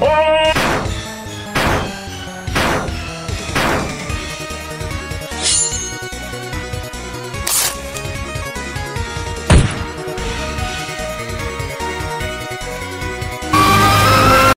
Oh!